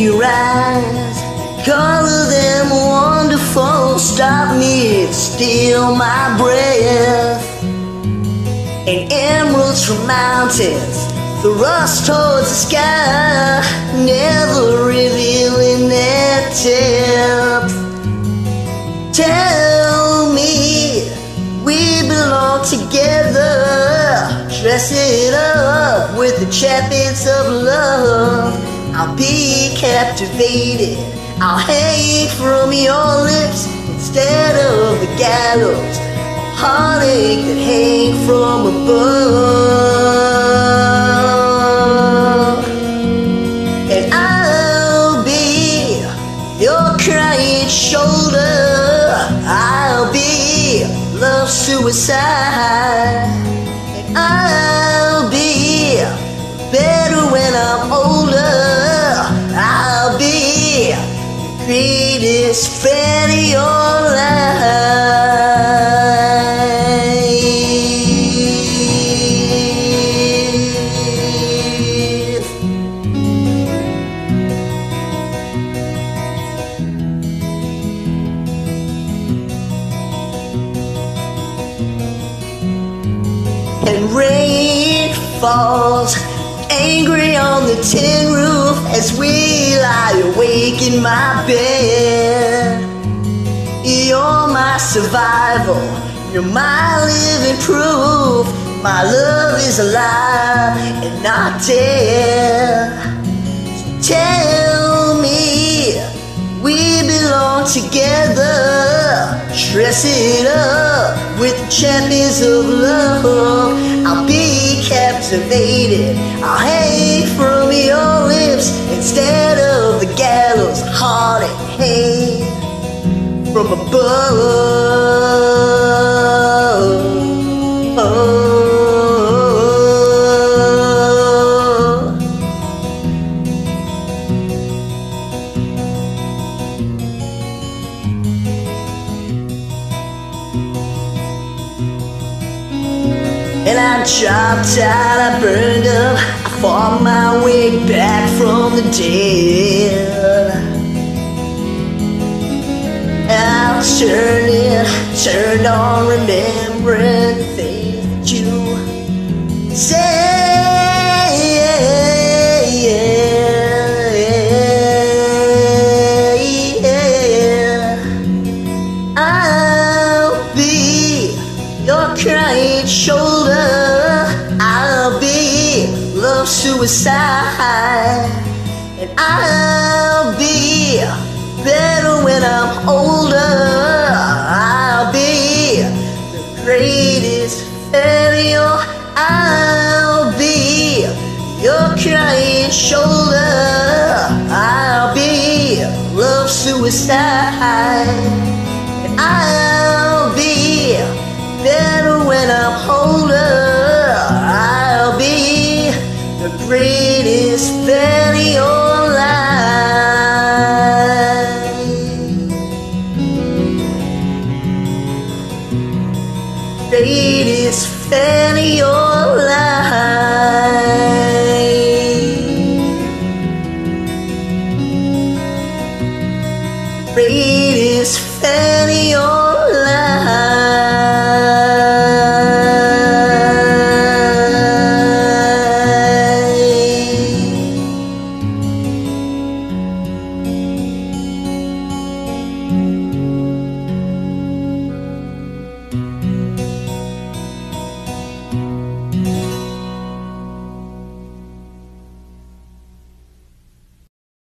your eyes. Color them wonderful, stop me, steal my breath. And emeralds from mountains, thrust towards the sky, never revealing their depth. Tell me we belong together. Dress it up with the champions of love. I'll be captivated. I'll hang from your lips instead of the gallows. A heartache that hang from above. And I'll be your crying shoulder. I'll be love suicide. And I'll greatest fan of your life. and rain falls angry on the tin roof as we lie awake in my bed. You're my survival, you're my living proof. My love is alive and not dead. So tell me we belong together. Dress it up with the champions of love. I'll be captivated. I'll from above. And I dropped out, I burned up, I fought my way back from the dead. Turning, turned on, remembering things you said. I'll be your crying shoulder. I'll be love suicide. And I'll be better when I'm older. I'll be the greatest failure. I'll be your crying shoulder. I'll be love suicide. I'll be better when I'm older. I'll be the greatest